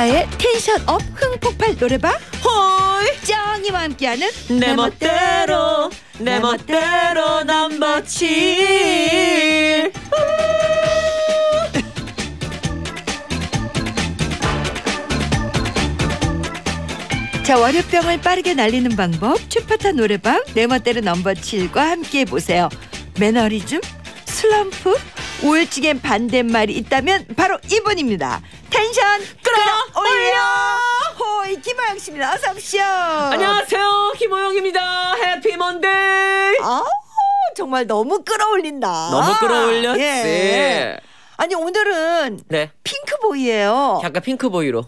이하의 텐션 업 흥폭발 노래방 홀 짱이와 함께하는 내 멋대로 내 멋대로 넘버 칠. 자 월요병을 빠르게 날리는 방법 추파타 노래방 내 멋대로 넘버 7과 함께 보세요. 매너리즘 슬럼프 우울증엔 반대말이 있다면 바로 이분입니다 텐션 끌어올려. 호이 김호영 씨입니다. 어서 오십시오. 안녕하세요. 김호영입니다. happy Monday. 아 정말 너무 끌어올린다. 너무 끌어올렸지. 예. 아니 오늘은 네. pink boy예요. 약간 pink boy로.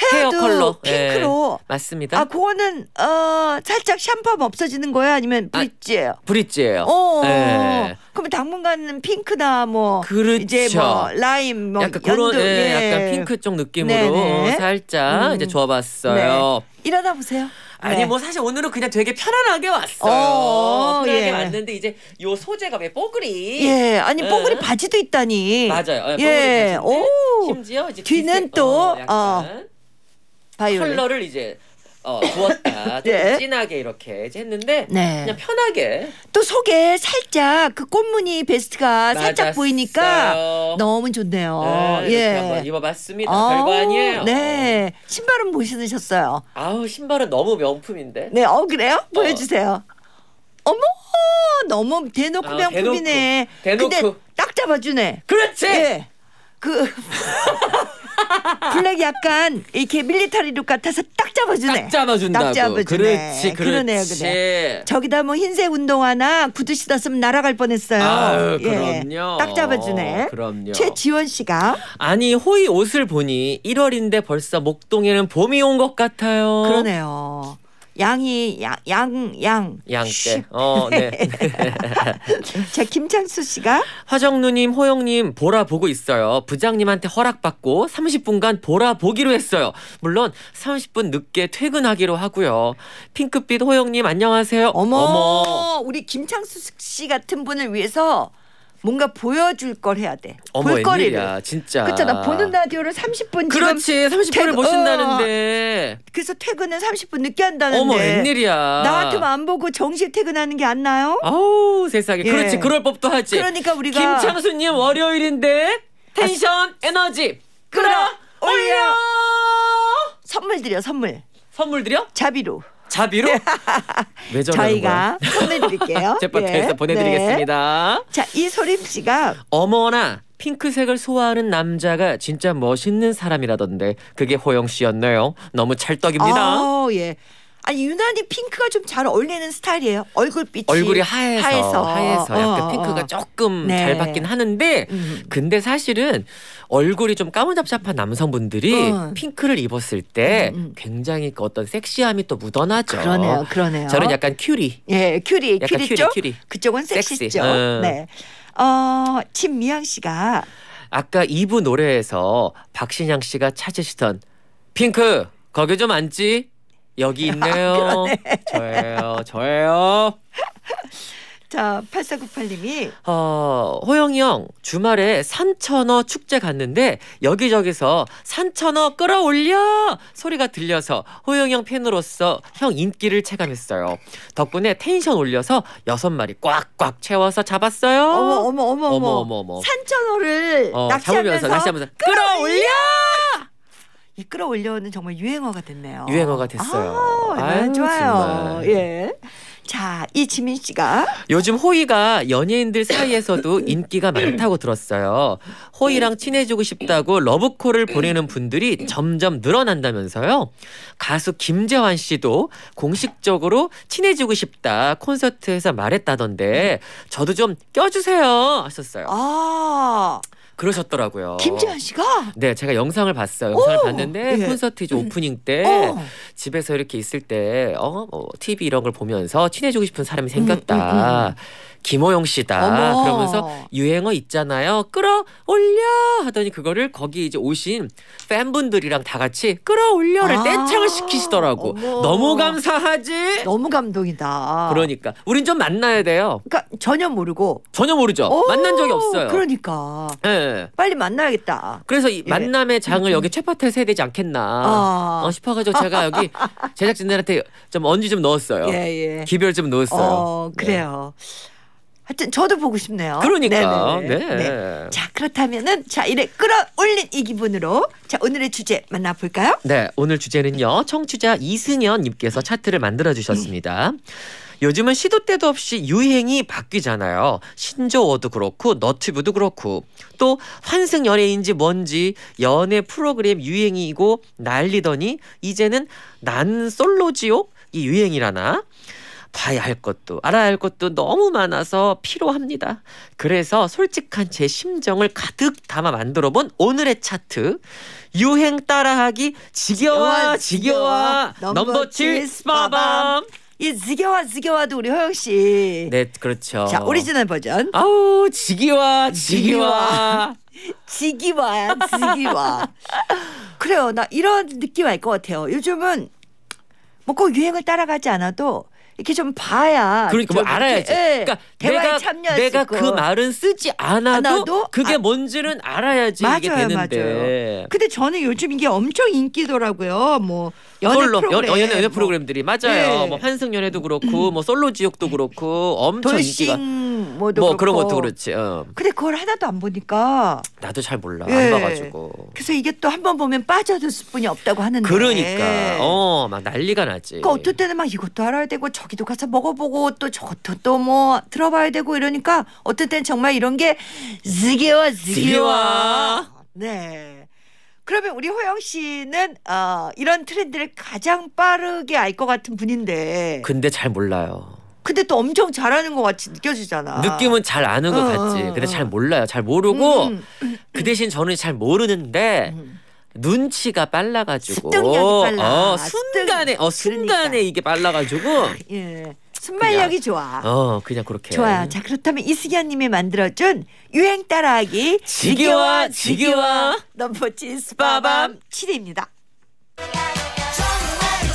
hair color. 핑크로. 예, 맞습니다. 아 그거는 어 살짝 샴푸하면 없어지는 거예요? 아니면 아, 브릿지예요? 브릿지예요. 어. 예. 그러면 당분간은 핑크나 뭐 그렇죠 이제 뭐 라임 뭐 약간 그런 연두, 예, 예. 약간 핑크 쪽 느낌으로 네네. 살짝 음. 이제 줘봤어요 일어나 보세요. 아니 네. 뭐 사실 오늘은 그냥 되게 편안하게 왔어요. 어, 편하게 예. 왔는데 이제 요 소재가 왜 뽀글이 예 아니 예. 뽀글이 바지도 있다니. 맞아요. 예, 예. 오 심지어 이제 뒤는 또, 어, 바이올렛. 컬러를 이제 어, 주었다. 좀 예. 진하게 이렇게 했는데 네. 그냥 편하게 또 속에 살짝 그 꽃무늬 베스트가 살짝 맞았어요. 보이니까 너무 좋네요. 네, 이렇게 한번 입어봤습니다. 별거 아니에요. 네 신발은 뭐 신으셨어요? 아우 신발은 너무 명품인데. 네, 어 그래요? 보여주세요. 어머, 너무 대놓고 아, 명품이네. 대놓고. 근데 딱 잡아주네. 그렇지. 예, 그 블랙 약간 이렇게 밀리터리 룩 같아서 딱 잡아주네. 딱 잡아준다고. 딱 잡아주네. 그렇지, 그렇지. 그러네요, 그래. 저기다 뭐 흰색 운동화나 구두 신었으면 날아갈 뻔했어요. 아유, 예, 그럼요. 딱 잡아주네. 그럼요. 최지원 씨가 아니 호이 옷을 보니 1월인데 벌써 목동에는 봄이 온 것 같아요. 그러네요. 양이 양양 양. 양때. 어, 네. 자 김창수 씨가 화정누님, 호영님 보라 보고 있어요. 부장님한테 허락받고 30분간 보라 보기로 했어요. 물론 30분 늦게 퇴근하기로 하고요. 핑크빛 호영님 안녕하세요. 어머, 우리 김창수 씨 같은 분을 위해서 뭔가 보여줄 걸 해야 돼. 어머 볼 거리를. 웬일이야 진짜. 그렇잖아. 보는 라디오를 30분 지금 그렇지 30분을 퇴근- 보신다는데. 그래서 퇴근은 30분 늦게 한다는데. 어머 웬일이야. 나한테만 안 보고 정시에 퇴근하는 게 안 나요? 아우 세상에. 예. 그렇지 그럴 법도 하지. 그러니까 우리가 김창수 님 월요일인데 텐션 에너지 끌어올려. 선물 드려 선물. 선물 드려? 자비로. 자비로? 왜? 저희가 선물 드릴게요. 제빠트에서 예. 보내드리겠습니다. 네. 자 이소림 씨가 어머나 핑크색을 소화하는 남자가 진짜 멋있는 사람이라던데 그게 호영 씨였네요. 너무 찰떡입니다. 어, 예. 아니 유난히 핑크가 좀 잘 어울리는 스타일이에요. 얼굴빛이 얼굴이 하얘서 하얘서, 하얘서, 약간 어, 핑크가 어. 조금 네. 잘 받긴 하는데 음. 근데 사실은 얼굴이 좀 까무잡잡한 남성분들이 어. 핑크를 입었을 때 음, 음. 굉장히 그 어떤 섹시함이 또 묻어나죠. 그러네요, 그러네요. 저는 약간 cutie. 예, cutie, cutie cutie, 쪽 cutie. 그쪽은 섹시. 섹시죠. 어. 네. 어, 김미양 씨가 아까 2부 노래에서 박신양 씨가 찾으시던 핑크 거기 좀 앉지 여기 있네요. 저예요, 저예요. 자, 8498님이 어, 호영이 형 주말에 산천어 축제 갔는데 여기저기서 산천어 끌어올려 소리가 들려서 호영이 형 팬으로서 형 인기를 체감했어요. 덕분에 텐션 올려서 여섯 마리 꽉꽉 채워서 잡았어요. 어머 어머 어머 어머 어머 어머 어머. 산천어를 어, 낚시하면서, 잡으면서 낚시하면서 끌어올려 이 끌어올려는 정말 유행어가 됐네요. 유행어가 됐어요. 아, 아유, 좋아요. 정말. 예. 자, 이 지민 씨가 요즘 호이가 연예인들 사이에서도 인기가 많다고 들었어요. 호이랑 친해지고 싶다고 러브콜을 보내는 분들이 점점 늘어난다면서요. 가수 김재환 씨도 공식적으로 친해지고 싶다 콘서트에서 말했다던데 저도 좀 껴주세요 하셨어요. 아, 그러셨더라고요. 김재환 씨가 네, 제가 영상을 봤어요. 영상을 오! 봤는데 예. 콘서트 이제 오프닝 때 어. 집에서 이렇게 있을 때 어, 뭐 TV 이런 걸 보면서 친해지고 싶은 사람이 생겼다. 김호영 씨다. 음, 어머. 그러면서 유행어 있잖아요. 끌어올려 하더니 그거를 거기 이제 오신 팬분들이랑 다 같이 끌어올려를 아, 떼창을 시키시더라고. 어머. 너무 감사하지. 너무 감동이다. 그러니까 우린 좀 만나야 돼요. 그러니까 전혀 모르고 전혀 모르죠. 오, 만난 적이 없어요. 그러니까 예. 네. 빨리 만나야겠다. 그래서 이 예. 만남의 장을 여기 최파텔 세야 되지 않겠나 아. 어, 싶어가지고 제가 여기 제작진들한테 좀 언지 좀 넣었어요. 예, 예. 기별 좀 넣었어요. 어, 그래요. 하여튼 저도 보고 싶네요. 그러니까. 네. 네. 자, 그렇다면은 자, 이래 끌어올린 이 기분으로 자, 오늘의 주제 만나볼까요? 네, 오늘 주제는요. 청취자 이승현 님께서 차트를 만들어 주셨습니다. 요즘은 시도 때도 없이 유행이 바뀌잖아요. 신조어도 그렇고 너튜브도 그렇고 또 환승 연예인지 뭔지 연애 프로그램 유행이고 난리더니 이제는 난 솔로지옥 이 유행이라나 봐야 할 것도 알아야 할 것도 너무 많아서 피로합니다. 그래서 솔직한 제 심정을 가득 담아 만들어 본 오늘의 차트 유행 따라하기 지겨워 지겨워 넘버 7 스파밤 이 지겨워 지겨워도 우리 호영 씨. 네 그렇죠. 자, 오리지널 버전. 아우 지겨워 지겨워 지기와 지기와. 그래요. 나 이런 느낌 알 것 같아요. 요즘은 뭐 꼭 유행을 따라가지 않아도 이렇게 좀 봐야 그러니까 뭐좀 알아야지. 예, 그러니까 내가 내가. 그 말은 쓰지 않아도, 않아도 그게 아- 뭔지는 알아야지 이게 맞아요, 되는데. 근데 저는 요즘 이게 엄청 인기더라고요. 뭐 연애 솔로 연, 프로그램, 연애, 연애 뭐 프로그램들이 맞아요. 네. 뭐 환승 연애도 그렇고 뭐 솔로 지옥도 그렇고 엄청 인기가 돌싱 뭐도 뭐 그런 그렇고. 것도 그렇지. 어. 근데 그걸 하나도 안 보니까 나도 잘 몰라 예. 안 봐가지고. 그래서 이게 또 한 번 보면 빠져들 수뿐이 없다고 하는데. 그러니까 어 막 난리가 나지. 그러니까 어떨 때는 막 이것도 알아야 되고 저기도 가서 먹어보고 또 저것도 또 뭐 들어봐야 되고 이러니까 어떨 땐 정말 이런 게 지겨워. 지겨워. 네. 그러면 우리 호영 씨는 어, 이런 트렌드를 가장 빠르게 알 것 같은 분인데 근데 잘 몰라요. 근데 또 엄청 잘하는 것 같이 느껴지잖아. 느낌은 잘 아는 것 어, 같지. 어, 근데 어. 잘 몰라요. 잘 모르고 음, 그 대신 저는 잘 모르는데 음. 눈치가 빨라가지고 습득력이 빨라. 어, 순간에 어 순간에 그러니까. 이게 빨라가지고 예. 순발력이 좋아. 어 그냥 그렇게 좋아요. 자 그렇다면 이승현 님이 만들어준 유행 따라하기 지겨워, 지겨워. 넘버치 스파밤. 스파밤 7입니다.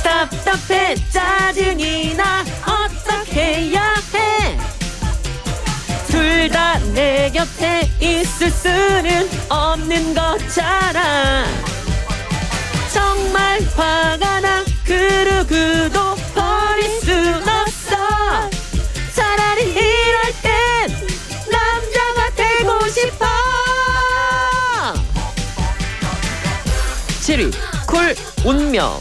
답답해 짜증이 나 어떻게 해야 해? 둘 다 내 곁에 있을 수는 없는 거잖아. 정말 화가 나 그르그도 싶어. 7위 쿨 운명.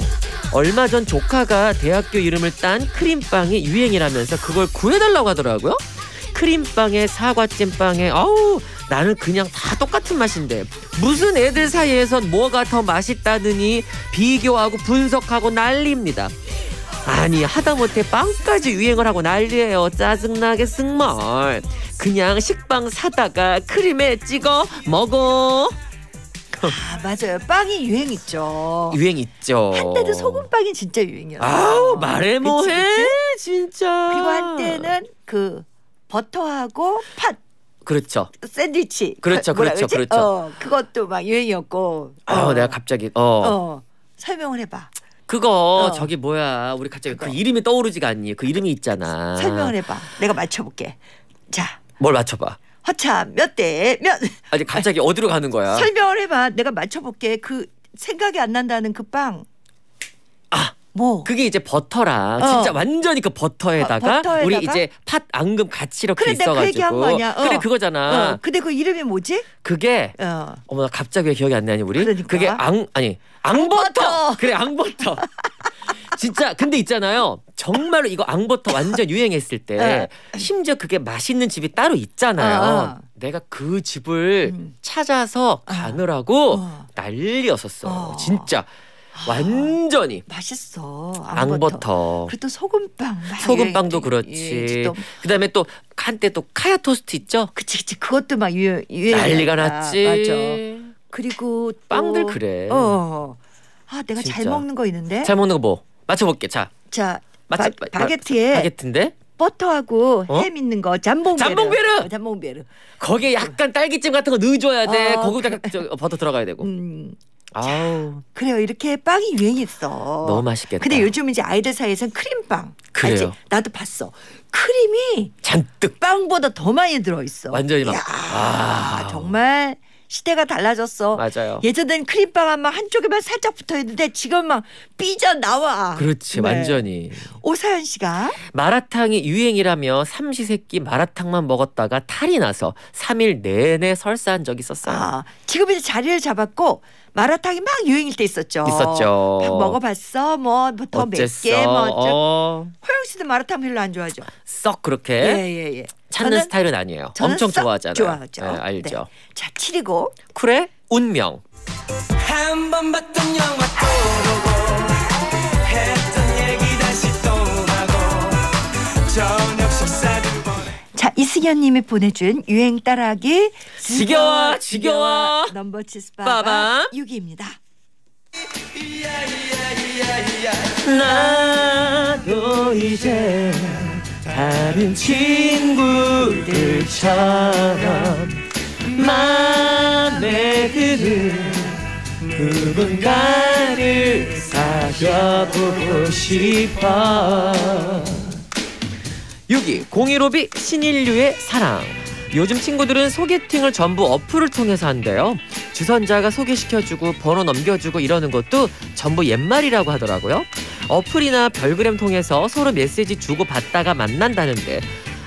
얼마 전 조카가 대학교 이름을 딴 크림빵이 유행이라면서 그걸 구해달라고 하더라고요. 크림빵에 사과잼빵에 아우 나는 그냥 다 똑같은 맛인데 무슨 애들 사이에선 뭐가 더 맛있다느니 비교하고 분석하고 난리입니다 아니 하다못해 빵까지 유행을 하고 난리예요 짜증나게 정말 그냥 식빵 사다가 크림에 찍어 먹어 아 맞아요. 빵이 유행 있죠. 유행 있죠. 한때도 소금빵이 진짜 유행이었어요. 아우 말해 뭐해? 진짜. 그리고 한때는 그 버터하고 팥 그렇죠. 샌드위치. 그렇죠, 그 뭐라 그렇죠, 그러지? 그렇죠. 어, 그것도 막 유행이었고. 아우 어. 내가 갑자기 어, 어. 설명을 해봐. 그거 어. 저기 뭐야 우리 갑자기 그거. 그 이름이 떠오르지가 않니? 그 이름이 있잖아. 설명을 해봐. 내가 맞춰볼게. 자, 뭘 맞춰봐. 허참 몇대 몇. 아니 갑자기 어디로 가는 거야? 설명을 해봐. 내가 맞춰볼게. 그 생각이 안 난다는 그 빵. 아 뭐? 그게 이제 버터랑 어. 진짜 완전히 그 버터에다가, 버- 버터에다가? 우리 이제 팥 앙금 같이 이렇게 그래, 내가 그 얘기한 있어가지고 거 아니야. 어. 그래 그거잖아. 어, 근데 그 이름이 뭐지? 그게 어. 어머 나 갑자기 왜 기억이 안 나니 우리? 그러니까. 그게 앙 아니 앙버터. 앙버터. 그래 앙버터. 진짜 근데 있잖아요. 정말로 이거 앙버터 완전 유행했을 때 심지어 그게 맛있는 집이 따로 있잖아요. 어. 내가 그 집을 음. 찾아서 가느라고 어. 난리였었어. 어. 진짜 완전히 맛있어. 앙버터. 그리고 또 소금빵. 막 소금빵도 유행- 그렇지. 예, 또 그다음에 또 한때 또 카야 토스트 있죠? 그치 그치 그것도 막 유행 유행. 난리가 났지. 맞아. 그리고 또 빵들 그래. 어. 아 내가 잘 진짜. 먹는 거 있는데. 잘 먹는 거 뭐? 맞춰볼게. 자, 자 맞춰- 바, 마- 바게트에 바게트인데 버터하고 어? 햄 있는 거 잠봉베르. 잠봉베르! 어, 잠봉베르. 거기에 약간 딸기잼 같은 거 넣어줘야 돼. 어, 거기다가 저 버터 들어가야 되고. 음 아우 그래요 이렇게 빵이 유행했어. 너무 맛있겠다. 근데 요즘 이제 아이들 사이에선 크림빵. 그래요. 알지? 나도 봤어. 크림이 잔뜩 빵보다 더 많이 들어 있어. 완전히 막- 이야, 아. 정말 시대가 달라졌어. 맞아요. 예전엔 크림빵은 막 한쪽에만 살짝 붙어 있는데 지금 막 삐져 나와. 그렇지 네. 완전히 오사연 씨가 마라탕이 유행이라며 삼시세끼 마라탕만 먹었다가 탈이 나서 3일 내내 설사한 적이 있었어요. 아, 지금 이제 자리를 잡았고 마라탕이 막 유행일 때 있었죠. 있었죠. 막 먹어봤어. 뭐더? 맵게 뭐 어쩌. 어, 호영 씨도 마라탕 별로 안 좋아하죠. 썩 그렇게 예예 예. 찾는 저는- 스타일은 아니에요. 저는 엄청 썩 좋아하잖아요. 좋아하죠. 네, 알죠. 자, 7이고 쿨의 운명. 이승현 님이 보내준 유행 따라하기 지겨워, 지겨워. 넘버 치스 빠밤. 빠밤 6위입니다. 나도 이제 다른 친구들처럼 맘에 드는 누군가를 사귀어보고 싶어 6위 015비 신인류의 사랑. 요즘 친구들은 소개팅을 전부 어플을 통해서 한대요. 주선자가 소개시켜주고 번호 넘겨주고 이러는 것도 전부 옛말이라고 하더라고요. 어플이나 별그램 통해서 서로 메시지 주고 받다가 만난다는데.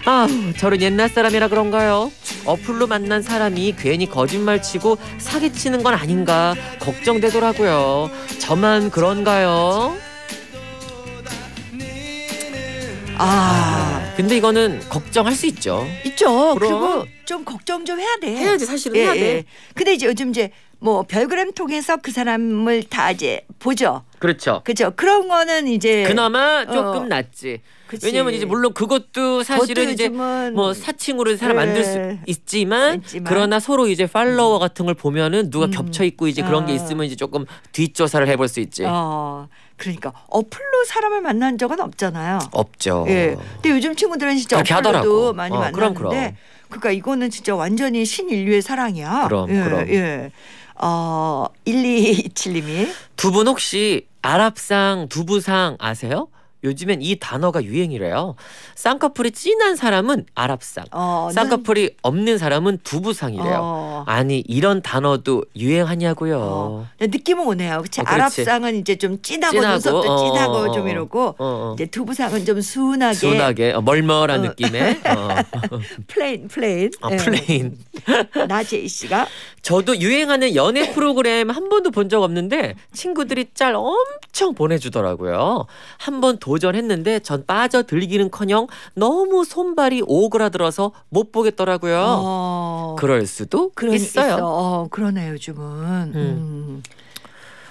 아 저런 옛날 사람이라 그런가요? 어플로 만난 사람이 괜히 거짓말 치고 사기치는 건 아닌가 걱정되더라고요. 저만 그런가요? 아 근데 이거는 걱정할 수 있죠 있죠. 그럼. 그리고 좀 걱정 좀 해야 돼. 해야지 사실은 예, 해야 돼 예. 근데 이제 요즘 이제 뭐 별그램 통해서 그 사람을 다 이제 보죠. 그렇죠 그죠? 그런 거는 이제 그나마 어. 조금 낫지. 그치. 왜냐면 이제 물론 그것도 사실은 이제 뭐 사칭으로 사람 만들 수 예. 있지만, 있지만. 그러나 서로 이제 팔로워 같은 걸 보면은 누가 음. 겹쳐 있고 이제 그런 게 아. 있으면 이제 조금 뒷조사를 해볼 수 있지. 어 그러니까 어플로 사람을 만난 적은 없잖아요. 없죠. 예. 근데 요즘 친구들은 진짜 어플로도 하더라고. 많이 어, 만나는데 그럼, 그럼. 그러니까 이거는 진짜 완전히 신인류의 사랑이야. 그럼, 예, 그럼. 예. 어 1227님이 두 분 혹시 아랍상 두부상 아세요? 요즘엔 이 단어가 유행이래요. 쌍꺼풀이 진한 사람은 아랍상, 어 쌍꺼풀이 없는 사람은 두부상이래요. 어. 아니 이런 단어도 유행하냐고요. 어. 느낌은 오네요. 어, 그렇지. 아랍상은 이제 좀 진하고, 진하고, 눈썹도 어, 진하고 어, 좀 어. 이러고. 이제 두부상은 좀 순하게 순하게 어, 멀멀한 어. 느낌의 어. plain plain. 아, 예. 플레인. 나제이 씨가 저도 유행하는 연애 프로그램 한 번도 본 적 없는데 친구들이 짤 엄청 보내주더라고요. 한 번 도전했는데 전 빠져 들기는커녕 너무 손발이 오그라들어서 못 보겠더라고요. 어. 그럴 수도 그러니 있어요. 있어. 어, 그러네 요즘은. 음.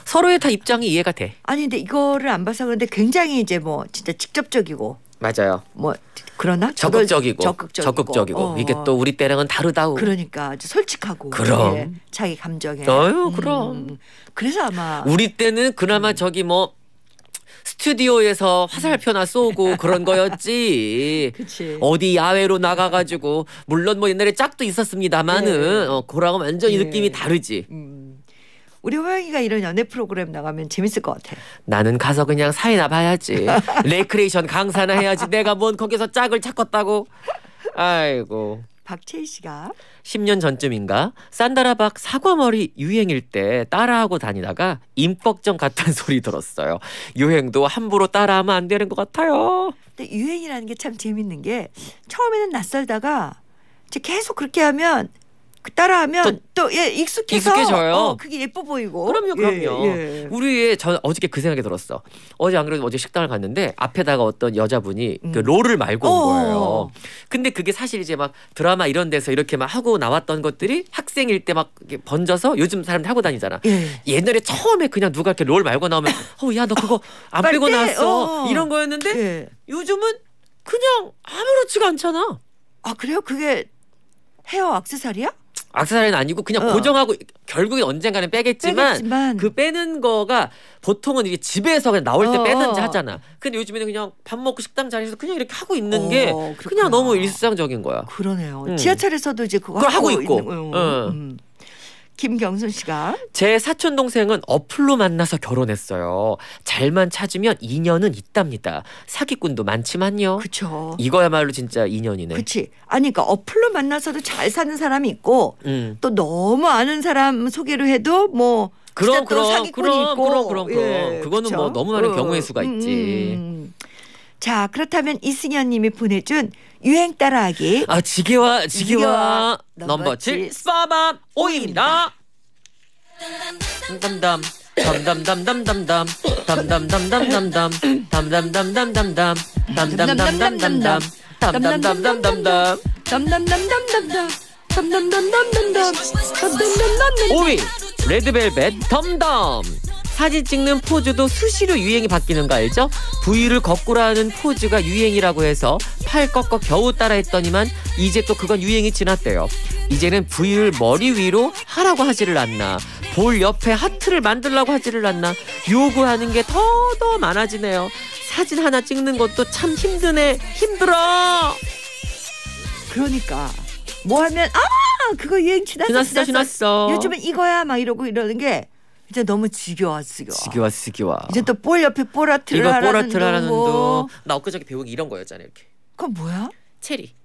서로의 다 입장이 이해가 돼. 아니 근데 이거를 안 봐서 그런데 굉장히 이제 뭐 진짜 직접적이고 맞아요. 뭐 그러나 적극적이고, 적극적이고, 적극적이고. 어. 이게 또 우리 때랑은 다르다고. 그러니까 아주 솔직하고 그럼. 예, 자기 감정에 어휴, 그럼. 그래서 아마 우리 때는 그나마 저기 뭐 스튜디오에서 화살표나 쏘고 그런 거였지. 어디 야외로 나가가지고 물론 뭐 옛날에 짝도 있었습니다만은 예. 어, 그거랑은 완전히 예. 느낌이 다르지. 음. 우리 호영이가 이런 연애 프로그램 나가면 재밌을 것 같아. 나는 가서 그냥 사이나 봐야지. 레크레이션 강사나 해야지. 내가 뭔 거기서 짝을 찾겠다고. 아이고. 박채희 씨가 10년 전쯤인가 산다라박 사과머리 유행일 때 따라하고 다니다가 임꺽정 같다는 소리 들었어요. 유행도 함부로 따라하면 안 되는 것 같아요. 근데 유행이라는 게 참 재밌는 게 처음에는 낯설다가 계속 그렇게 하면 그 따라하면 또예 익숙해서 익숙해져요. 어, 그게 예뻐 보이고 그럼요, 그럼요. 예, 예. 우리의 저 어저께 그 생각이 들었어. 어제 안 그래도 어제 식당을 갔는데 앞에다가 어떤 여자분이 그 음. 롤을 말고 온 어. 거예요. 근데 그게 사실 이제 막 드라마 이런 데서 이렇게 막 하고 나왔던 것들이 학생일 때 막 번져서 요즘 사람들 하고 다니잖아. 예. 옛날에 처음에 그냥 누가 이렇게 롤 말고 나오면 어 야 너 그거 안 빼고 빼. 나왔어 어. 이런 거였는데 예. 요즘은 그냥 아무렇지가 않잖아. 아 그래요? 그게 헤어 액세서리야? 악세사리는 아니고 그냥 어. 고정하고 결국에 언젠가는 빼겠지만 빼겠지만 그 빼는 거가 보통은 이게 집에서 그냥 나올 때 어. 빼든지 하잖아. 근데 요즘에는 그냥 밥 먹고 식당 자리에서 그냥 이렇게 하고 있는 어, 게 그렇구나. 그냥 너무 일상적인 거야. 그러네요. 음. 지하철에서도 이제 그거 그걸 하고 있고. 있는, 어, 어. 음. 김경순 씨가 제 사촌 동생은 어플로 만나서 결혼했어요. 잘만 찾으면 인연은 있답니다. 사기꾼도 많지만요. 그쵸. 이거야말로 진짜 인연이네. 그치. 아니, 그러니까 어플로 만나서도 잘 사는 사람이 있고 음. 또 너무 아는 사람 소개로 해도 뭐 그럼 또 그럼 사기꾼이 그럼 있고. 그럼 그럼 그럼 예, 그거는 그쵸? 뭐 너무 많은 어. 경우의 수가 음, 있지. 음. 자 그렇다면 이승현 님이 보내준 유행 따라하기 아 지게와 지게와 넘버 넘버 7칠 빠밤 5입니다. 담담 담 담담담담담 담 담담담담담 담 담담담담담 담 담담담담담 담 담담담담담 담 담담담담담 담 담담담담담 담 담담담담담 5위 레드벨벳 덤덤 사진 찍는 포즈도 수시로 유행이 바뀌는 거 알죠? V를 거꾸로 하는 포즈가 유행이라고 해서 팔 꺾어 겨우 따라했더니만 이제 또 그건 유행이 지났대요. 이제는 V를 머리 위로 하라고 하지를 않나 볼 옆에 하트를 만들라고 하지를 않나 요구하는 게더더 많아지네요. 사진 하나 찍는 것도 참 힘드네 힘들어 그러니까 뭐 하면 아 그거 유행 지났어 지났어 지났어 요즘은 이거야 막 이러고 이러는 게 이제 너무 지겨워 지겨워 지겨워 지겨워 이제 또 볼 옆에 이거 하라는 보라트를 하라는 뭐. 도나 엊그저께 게 이런 거였잖아 이렇게 그건 뭐야? 체리.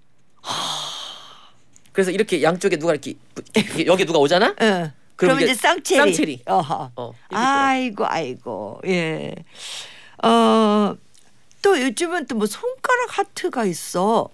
그래서 이렇게 양쪽에 누가 이렇게 이렇게 여기 누가 오잖아? 응. 그럼 그럼 이게 이제 쌍체리. 쌍체리. 어허. 어. 아이고 아이고 예. 어. 또 요즘은 또 뭐 손가락 하트가 있어.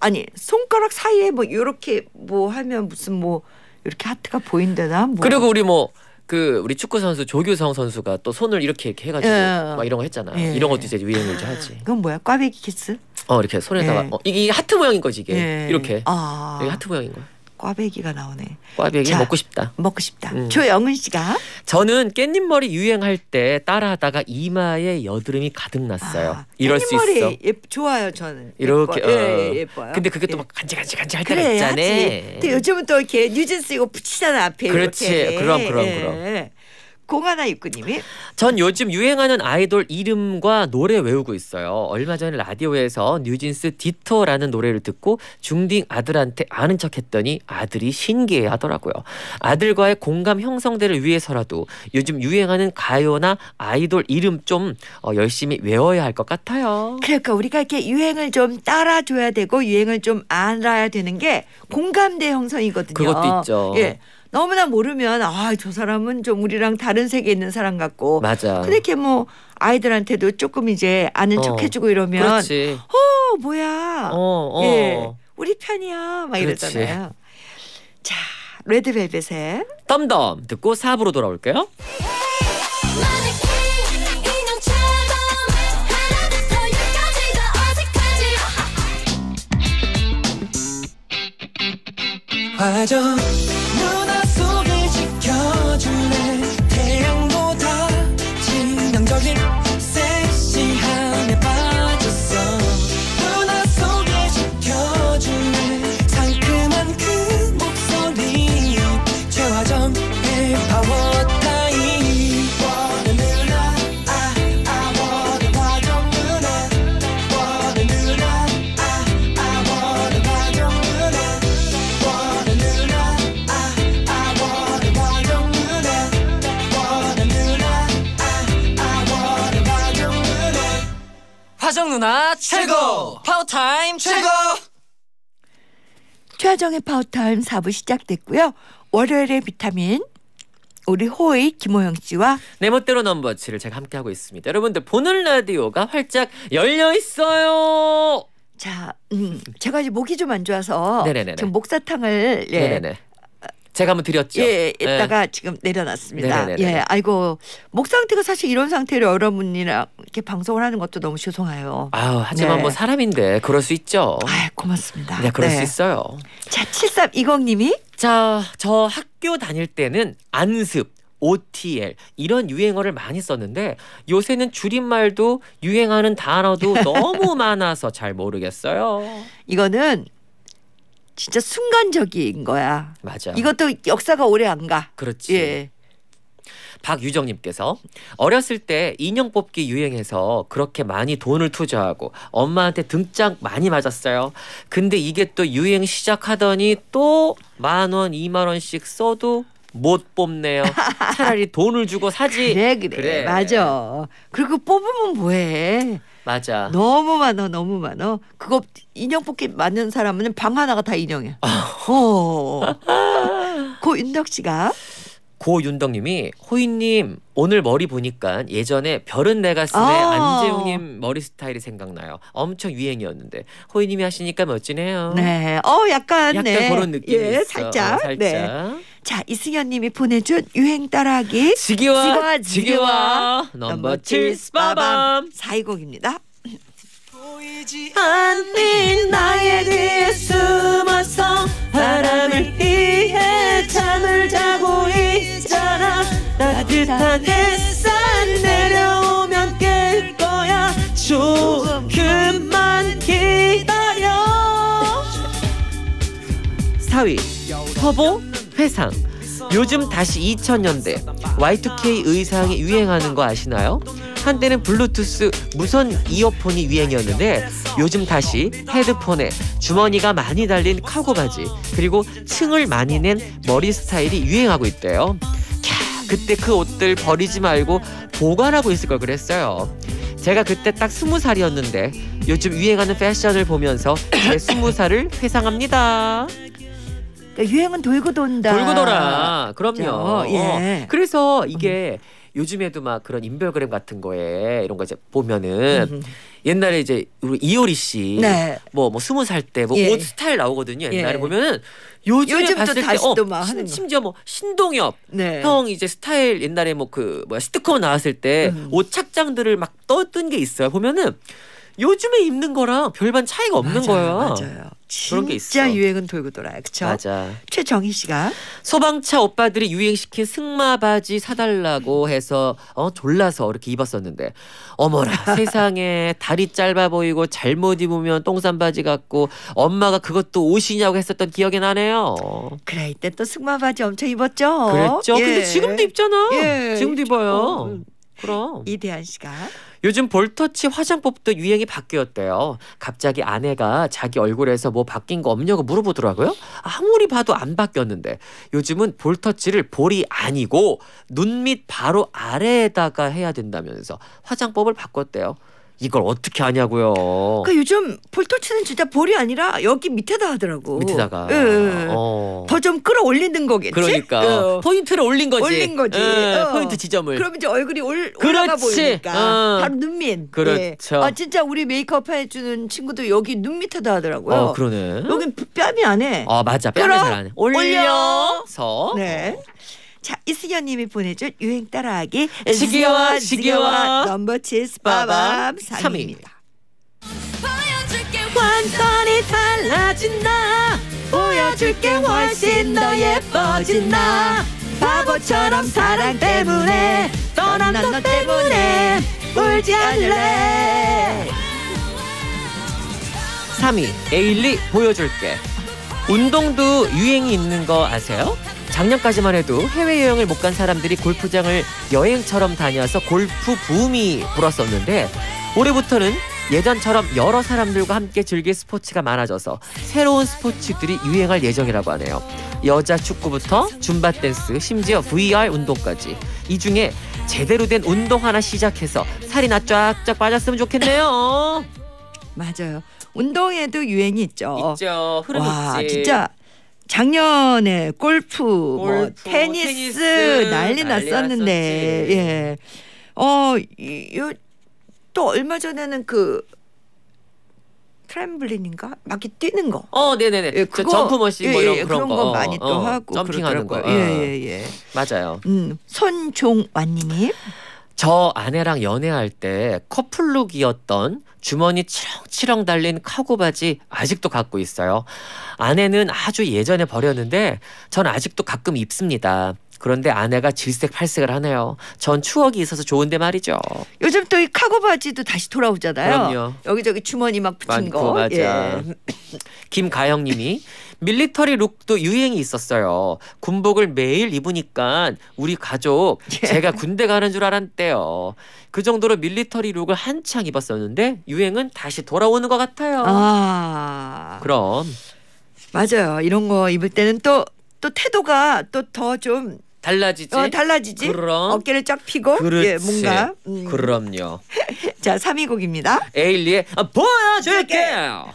아니 손가락 사이에 뭐 이렇게 뭐 하면 무슨 뭐 이렇게 하트가 보인대나 뭐. 그리고 우리 뭐 그 우리 축구 선수 조규성 선수가 또 손을 이렇게 이렇게 해가지고 예. 막 이런 거 했잖아. 예. 이런 것도 이제 유행을 이제 하지. 그건 뭐야? 꽈배기 키스? 어 이렇게 손에다가 예. 어, 이게 하트 모양인 거지 이게 예. 이렇게 아. 이게 하트 모양인 거야. 꽈배기가 나오네. 꽈배기 자. 먹고 싶다. 먹고 싶다. 음. 조영은 씨가 저는 깻잎머리 유행할 때 따라하다가 이마에 여드름이 가득 났어요. 아, 이럴 수 있어. 예, 좋아요 저는. 이렇게 예뻐. 예, 어. 예, 예뻐요. 근데 그게 또 예. 막 간질간질간질 할 때가 있잖아. 근데 요즘은 또 이렇게 뉴진스 이거 붙이잖아 앞에 그렇지. 이렇게. 그럼, 그럼, 예. 공하나 육구님이 전 요즘 유행하는 아이돌 이름과 노래 외우고 있어요. 얼마 전에 라디오에서 뉴진스 디토라는 노래를 듣고 중딩 아들한테 아는 척 했더니 아들이 신기해 하더라고요. 아들과의 공감 형성대를 위해서라도 요즘 유행하는 가요나 아이돌 이름 좀 어, 열심히 외워야 할 것 같아요. 그러니까 우리가 이렇게 유행을 좀 따라줘야 되고 유행을 좀 알아야 되는 게 공감대 형성이거든요. 그것도 있죠. 예. 너무나 모르면 아 저 사람은 좀 우리랑 다른 세계에 있는 사람 같고 맞아. 근데 이렇게 뭐 아이들한테도 조금 이제 아는 어, 척 해주고 이러면 그렇지. 어 뭐야 어, 어. 예 우리 편이야 막 그렇지. 이러잖아요 자 레드벨벳의 덤덤 듣고 4부로 돌아올게요. 화정 누나 최고 파워타임 최고 최화정의 파워타임 4부 시작됐고요 월요일의 비타민 우리 호이 김호영 씨와 내 멋대로 넘버 7을 제가 함께 하고 있습니다. 여러분들 보는 라디오가 활짝 열려 있어요. 자, 음, 제가 이제 목이 좀 안 좋아서 네네네네. 지금 목사탕을 예, 네네네. 제가 한번 드렸죠. 예, 네. 이따가 지금 내려놨습니다. 네네네네. 예, 아이고 목 상태가 사실 이런 상태로 여러분이랑 이렇게 방송을 하는 것도 너무 죄송해요. 아우 하지만 네. 뭐 사람인데 그럴 수 있죠. 아, 고맙습니다. 네, 그럴 수 있어요. 자, 7320님이 자, 저 학교 다닐 때는 안습, OTL 이런 유행어를 많이 썼는데 요새는 줄임말도 유행하는 단어도 너무 많아서 잘 모르겠어요. 이거는 진짜 순간적인 거야. 맞아. 이것도 역사가 오래 안 가. 그렇지. 예. 박유정님께서 어렸을 때 인형 뽑기 유행해서 그렇게 많이 돈을 투자하고 엄마한테 등짝 많이 맞았어요. 근데 이게 또 유행 시작하더니 또 만 원, 이만 원씩 써도 못 뽑네요. 차라리 돈을 주고 사지. 그래, 그래 맞아. 그리고 뽑으면 뭐해? 맞아. 너무 많아 너무 많아. 그거 인형 뽑기 맞는 사람은 방 하나가 다 인형이야. 어. 고윤덕 씨가 고윤덕님이 호이님 오늘 머리 보니까 예전에 별은 내 가슴에 아. 안재웅님 머리 스타일이 생각나요. 엄청 유행이었는데 호이님이 하시니까 멋지네요. 네, 어 약간 약간 네. 그런 느낌이 예, 있어. 살짝. 어, 살짝. 네. 자 이승현 님이 보내준 유행 따라하기. 지겨워 지겨워, 지겨워. 넘버 7 스파밤. 420입니다. 보이지 아니 나에 뒤에 숨어서 바람을 피해 잠을 자고 있잖아. 따뜻한 햇살 내려오면 깰 거야. 조금만 기다려. 4위 터보 회상 요즘 다시 2000년대 Y2K 의상이 유행하는 거 아시나요? 한때는 블루투스 무선 이어폰이 유행이었는데 요즘 다시 헤드폰에 주머니가 많이 달린 카고 바지 그리고 층을 많이 낸 머리 스타일이 유행하고 있대요. 캬, 그때 그 옷들 버리지 말고 보관하고 있을 걸 그랬어요. 제가 그때 딱 스무 살이었는데 요즘 유행하는 패션을 보면서 제 스무 살을 회상합니다. 그러니까 유행은 돌고 돈다. 돌고 돌아. 그럼요. 그렇죠. 예. 어. 그래서 이게 요즘에도 막 그런 인별그램 같은 거에 이런 거 이제 보면은 음. 옛날에 이제 우리 이효리 씨 네. 뭐뭐 스무 살 때 뭐옷 예. 스타일 나오거든요. 옛날에 예. 보면은 요즘에 봤을 때 어, 심- 거. 심지어 뭐 신동엽 네. 형 이제 스타일 옛날에 뭐 그 뭐야 시트콤 나왔을 때 음. 옷 착장들을 막 떠뜬 게 있어요. 보면은 요즘에 입는 거랑 별반 차이가 없는 맞아요, 거예요. 맞아요. 그런 게 진짜 있어. 유행은 돌고 돌아요. 그렇죠? 맞아. 최정희 씨가 소방차 오빠들이 유행시킨 승마 바지 사달라고 해서 어 졸라서 이렇게 입었었는데 어머나 세상에 다리 짧아 보이고 잘못 입으면 똥싼 바지 같고 엄마가 그것도 옷이냐고 했었던 기억이 나네요. 그래 이때 또 승마 바지 엄청 입었죠. 그랬죠. 예. 근데 지금도 입잖아. 예. 지금도 입어요. 어, 그럼. 이대한 씨가 요즘 볼터치 화장법도 유행이 바뀌었대요. 갑자기 아내가 자기 얼굴에서 뭐 바뀐 거 없냐고 물어보더라고요. 아무리 봐도 안 바뀌었는데 요즘은 볼터치를 볼이 아니고 눈 밑 바로 아래에다가 해야 된다면서 화장법을 바꿨대요. 이걸 어떻게 하냐고요. 그 요즘 볼터치는 진짜 볼이 아니라 여기 밑에다 하더라고. 밑에다가. 예, 예. 어. 더좀 끌어올리는 거겠지. 그러니까 어. 포인트를 올린 거지. 올린 거지. 예, 어. 포인트 지점을. 그럼 이제 얼굴이 올, 올라가. 보이니까 어. 바로 눈밑. 그렇죠. 예. 아 진짜 우리 메이크업 해주는 친구도 여기 눈 밑에다 하더라고요. 어 그러네. 여긴 뺨이 안 해. 어 맞아. 뺨을 잘안 해. 올려서. 네. 자 이승현님이 보내준 유행 따라하기 지겨워, 지겨워. 넘버 7 빠밤, 스파밤 삼위. 3위입니다. 보여줄게 완전히 달라진 나 보여줄게 훨씬 더 예뻐진 나 바보처럼 사랑 때문에 떠난 너 때문에 울지 않을래 3위 에일리 보여줄게 운동도 유행이 있는 거 아세요? 작년까지만 해도 해외 여행을 못 간 사람들이 골프장을 여행처럼 다녀서 골프 붐이 불었었는데 올해부터는 예전처럼 여러 사람들과 함께 즐길 스포츠가 많아져서 새로운 스포츠들이 유행할 예정이라고 하네요. 여자 축구부터 줌바 댄스, 심지어 VR 운동까지 이 중에 제대로 된 운동 하나 시작해서 살이나 쫙쫙 빠졌으면 좋겠네요. 맞아요 운동에도 유행이 있죠 있죠. 흐름 와 있지. 진짜 작년에 골프, 뭐 골프, 테니스, 테니스 난리 난리 났었는데 났었지. 예. 어, 이, 요, 또 얼마 전에는 그 트램블린인가? 막 이렇게 뛰는 거. 어, 네네네. 예, 저 점프 머신 뭐 예, 이런 예, 그런, 거, 많이 또 어, 하고 점핑하는 거. 그러더라고요. 어. 예, 예, 예. 맞아요. 음, 손종완님이 저 아내랑 연애할 때 커플룩이었던 주머니 치렁치렁 달린 카고 바지 아직도 갖고 있어요. 아내는 아주 예전에 버렸는데 전 아직도 가끔 입습니다. 그런데 아내가 질색팔색을 하네요. 전 추억이 있어서 좋은데 말이죠. 요즘 또 이 카고 바지도 다시 돌아오잖아요. 그럼요. 여기저기 주머니 막 붙인 많고 거. 맞아. 예. 김가영님이 밀리터리 룩도 유행이 있었어요. 군복을 매일 입으니까 우리 가족 예. 제가 군대 가는 줄 알았대요. 그 정도로 밀리터리 룩을 한창 입었었는데 유행은 다시 돌아오는 것 같아요. 아. 그럼 맞아요. 이런 거 입을 때는 또 또 태도가 또 더좀 달라지지. 어, 달라지지. 그럼. 어깨를 쫙 펴고. 예, 뭔가 음. 그럼요. 자 3위 곡입니다. 에일리의 아, 보여줄게요.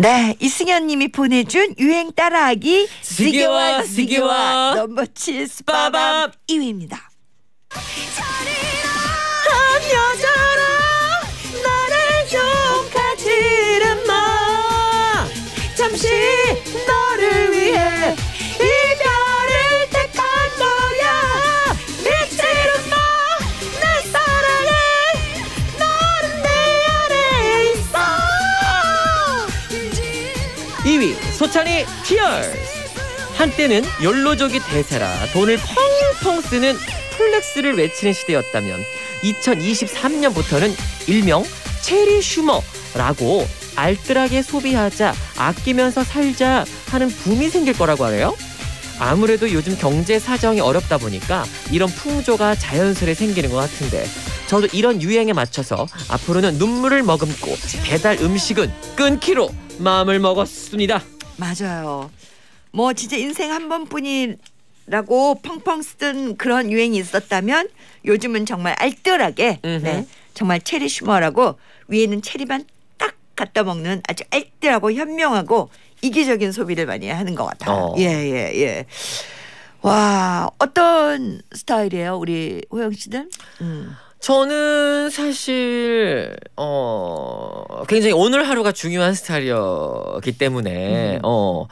네, 이승현 님이 보내준 유행 따라하기 지겨와 지겨와. 넘버 7 빠밤 빠밤. 2위입니다. 나를 좀 가지는 마. 잠시 2위 소찬이 Tears. 한때는 연로족이 대세라 돈을 펑펑 쓰는 flex를 외치는 시대였다면 2023년부터는 일명 체리슈머라고 알뜰하게 소비하자 아끼면서 살자 하는 붐이 생길 거라고 하네요. 아무래도 요즘 경제 사정이 어렵다 보니까 이런 풍조가 자연스레 생기는 것 같은데 저도 이런 유행에 맞춰서 앞으로는 눈물을 머금고 배달 음식은 끊기로 마음을 먹었습니다. 맞아요. 뭐 진짜 인생 한 번뿐이라고 펑펑 쓰던 그런 유행이 있었다면 요즘은 정말 알뜰하게 음흠. 네, 정말 체리 슈머라고 위에는 체리만 딱 갖다 먹는 아주 알뜰하고 현명하고 이기적인 소비를 많이 하는 것 같아요. 어. 예예 예, 예. 와 어떤 스타일이에요 우리 호영 씨들? 음. 저는 사실 어 굉장히 오늘 하루가 중요한 스타일이었기 때문에 음. 어.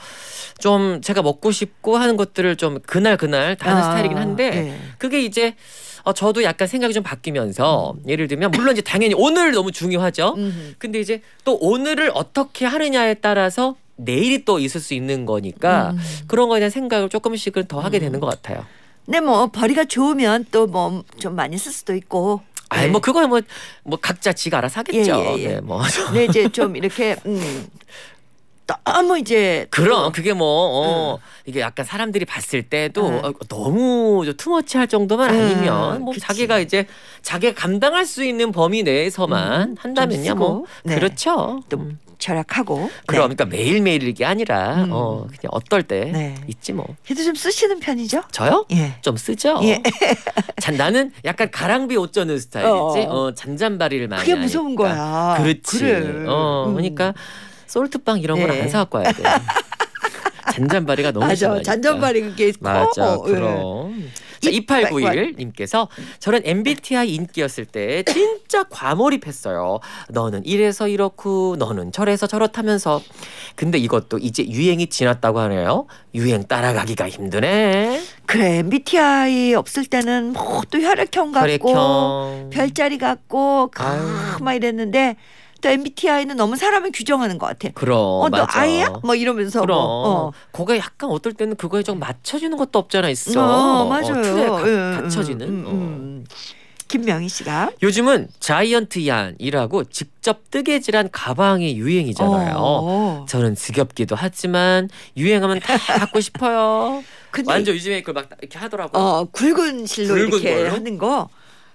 좀 제가 먹고 싶고 하는 것들을 좀 그날 그날 다는 아, 스타일이긴 한데 예. 그게 이제 어 저도 약간 생각이 좀 바뀌면서 예를 들면 물론 이제 당연히 오늘 너무 중요하죠. 음. 근데 이제 또 오늘을 어떻게 하느냐에 따라서 내일이 또 있을 수 있는 거니까 음. 그런 거에 대한 생각을 조금씩은 더 하게 되는 것 같아요. 근데 뭐 벌이가 좋으면 또 뭐 좀 많이 쓸 수도 있고. 아니 네. 뭐 그거야 뭐, 뭐 각자 지가 알아서 하겠죠. 예, 예, 예. 네, 뭐 근데 이제 좀 이렇게 음 너무 이제 그럼 그게 뭐 어, 이게 약간 사람들이 봤을 때도 음. 어, 너무 저 투머치할 정도만 음, 아니면 뭐 그치. 자기가 이제 자기가 감당할 수 있는 범위 내에서만 음, 한다면야 좀뭐 네. 그렇죠. 또 음. 절약하고. 그럼 그러니까 매일 매일 이게 아니라 음. 어 그냥 어떨 때 네. 있지 뭐 그래도 좀 쓰시는 편이죠? 저요? 예. 좀 쓰죠. 예. 잔 나는 약간 가랑비 옷 젖는 스타일이지. 어. 어, 잔잔바리를 많이 그게 무서운 하니까. 거야. 그렇지. 그래. 어, 음. 그러니까 솔트빵 이런 건 예. 안 사갖고 와야 돼. 잔잔바리가 너무 맞아. 잔잔바리 그게 맞아. 커. 예. 그럼. 자, 이- 2891님께서 저는 MBTI 인기였을 때 진짜 과몰입했어요. 너는 이래서 이렇고 너는 저래서 저렇다면서. 근데 이것도 이제 유행이 지났다고 하네요. 유행 따라가기가 힘드네. 그래 MBTI 없을 때는 뭐또 혈액형 같고 혈액형. 별자리 같고 아유. 막 이랬는데 또 MBTI는 너무 사람을 규정하는 것 같아. 그럼 어 너 맞아. 아이야? 뭐 이러면서 그럼 뭐. 어. 그거에 약간 어떨 때는 그거에 좀 맞춰주는 것도 없잖아 있어. 어, 어, 맞아요. 틀에 가- 예, 갇혀지는. 음, 어. 음. 김명희 씨가 요즘은 자이언트 얀이라고 직접 뜨개질한 가방이 유행이잖아요. 어. 저는 지겹기도 하지만 유행하면 다 갖고 싶어요. 완전 요즘에 그걸 막 이렇게 하더라고. 어 굵은 실로 굵은 이렇게 걸로? 하는 거.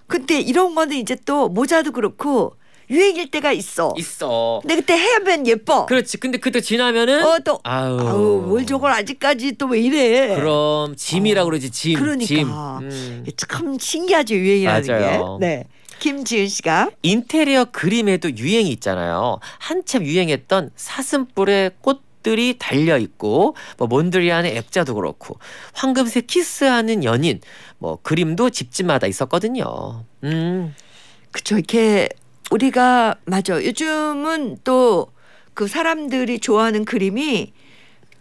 근데 이런 거는 이제 또 모자도 그렇고 유행일 때가 있어. 있어. 근데 그때 하면 예뻐. 그렇지. 근데 그때 지나면은 어 또 아우. 아우 뭘 저걸 아직까지 또 왜 이래? 그럼 짐이라 고 그러지 짐. 그러니까. 짐. 음. 이게 참 신기하죠 유행이라는 맞아요. 게. 네. 김지은 씨가 인테리어 그림에도 유행이 있잖아요. 한참 유행했던 사슴뿔에 꽃 들이 달려 있고 뭐 몬드리안의 액자도 그렇고 황금색 키스하는 연인 뭐 그림도 집집마다 있었거든요. 음. 그쵸 이렇게 우리가 맞아. 요즘은 또 그 사람들이 좋아하는 그림이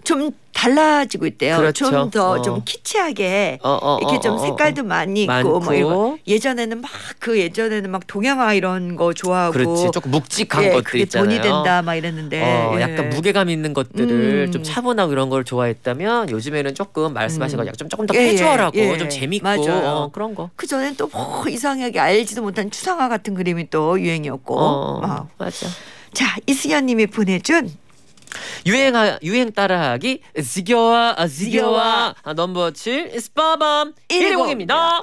좀 달라지고 있대요. 그렇죠. 좀더 어. 좀 키치하게 어, 어, 이렇게 어, 좀 어, 어, 색깔도 많이 있고 많고. 뭐 이거 예전에는 막 그 예전에는 막 동양화 이런 거 좋아하고 그렇지. 조금 묵직한 예, 것들 있잖아요. 돈이 된다 막 이랬는데 어, 예. 약간 무게감 있는 것들을 음. 좀 차분하고 이런 걸 좋아했다면 요즘에는 조금 말씀하신 음. 거 약간 조금 더 예, 예, 캐주얼하고 예. 좀 재밌고 그런 거. 그 전엔 또 뭐 이상하게 알지도 못한 추상화 같은 그림이 또 유행이었고. 맞아. 자 이승현님이 보내준 유행 유행 따라하기 지겨워 아, 지겨워. 아, 넘버 7 스파밤 1위 1위 곡입니다.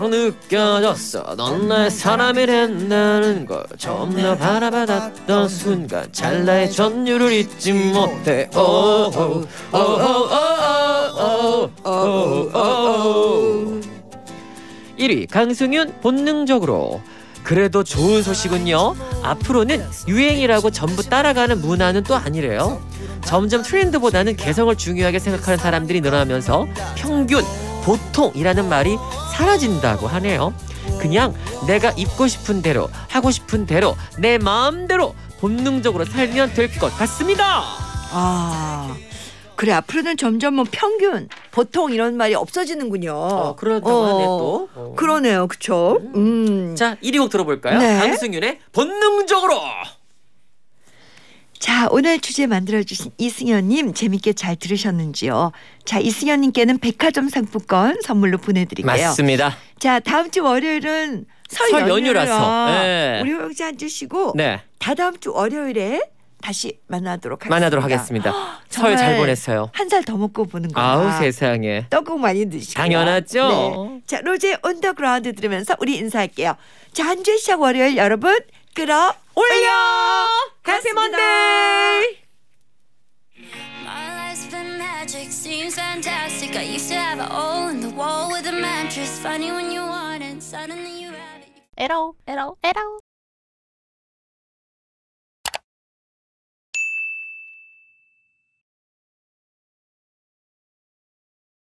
느껴졌어. 넌 나의 사람이 된다는 걸 처음 나 바라봤던 순간 찰나의 전율을 잊지 못해. 오오 오오오오오오 1위 강승윤 본능적으로 그래도 좋은 소식은요 앞으로는 유행이라고 전부 따라가는 문화는 또 아니래요. 점점 트렌드보다는 개성을 중요하게 생각하는 사람들이 늘어나면서 평균 보통이라는 말이 사라진다고 하네요. 그냥 내가 입고 싶은 대로 하고 싶은 대로 내 마음대로 본능적으로 살면 될 것 같습니다. 아 그래 앞으로는 점점 뭐 평균 보통 이런 말이 없어지는군요. 어, 그렇다고 어, 하네 또 어. 그러네요, 그쵸? 음. 자 1위 곡 들어볼까요? 네. 강승윤의 본능적으로 자, 오늘 주제 만들어주신 이승현님 재밌게 잘 들으셨는지요? 자, 이승현님께는 백화점 상품권 선물로 보내드릴게요. 맞습니다 자, 다음 주 월요일은 설, 설 연휴라서 네. 우리 호영씨 앉으시고 네 다다음 주 월요일에 다시 만나도록 하겠습니다. 만나도록 하겠습니다 설 잘 보냈어요 한 살 더 먹고 보는 거야. 아우 세상에 떡국 많이 드시고. 당연하죠. 네. 자, 로제 온더그라운드 들으면서 우리 인사할게요. 자, 한 주의 시작 월요일 여러분 끌어 올려. Been magic, seems fantastic. I used to have a hole in the wall with a mattress. Funny when you want it, suddenly you have it. 에러 에러 에러